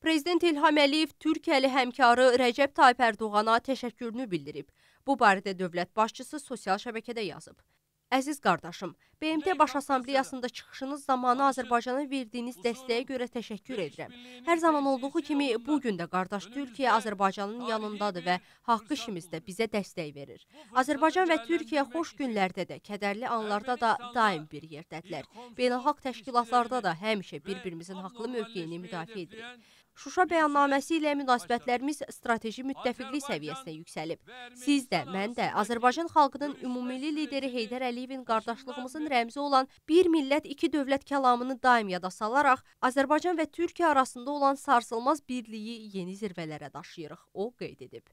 Prezident İlham Əliyev Türkiyəli həmkarı Rəcəb Tayyip Ərdoğana təşəkkürünü bildirib. Bu barədə dövlət başçısı sosial şəbəkədə yazıb. Əziz qardaşım, BMT Baş Assambleyasında çıxışınız zamanı Azərbaycana verdiyiniz dəstəyə görə təşəkkür edirəm. Hər zaman olduğu kimi bu gün də qardaş Türkiyə Azərbaycanın yanındadır və haqqı işimizdə bizə dəstək verir. Azərbaycan və Türkiyə xoş günlərdə də, kədərli anlarda da daim bir yerdədirlər. Beynəlxalq təşkilatlarda da həmişə bir-birimizin haqlı mövqeyini müdafiə edirik. Şuşa bəyannaməsi ilə münasibətlərimiz strateji müttəfiqlik səviyyəsinə yüksəlib. Siz də, mən də Azərbaycan xalqının ümumilli lideri Heydər Əliyevin qardaşlığımızın rəmzi olan bir millət, iki dövlət kəlamını daim yada salaraq Azərbaycan və Türkiyə arasında olan sarsılmaz birliyi yeni zirvələrə daşıyırıq, o qeyd edib.